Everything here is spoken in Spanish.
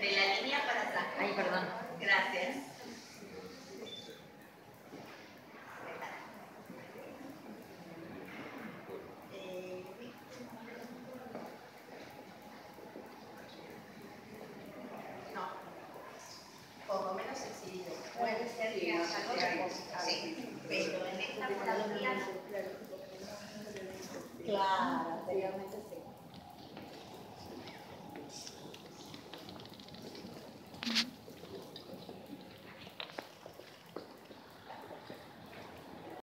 de la línea para atrás. Ay, perdón. Gracias. Sí. Pero en esta claro, anteriormente sí.